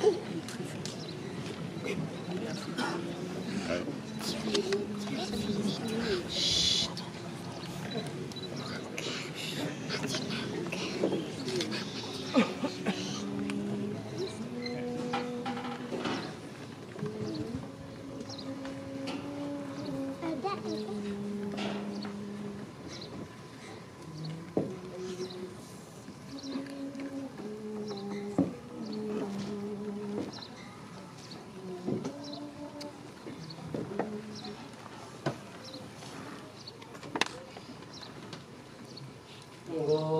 Thank you. 我。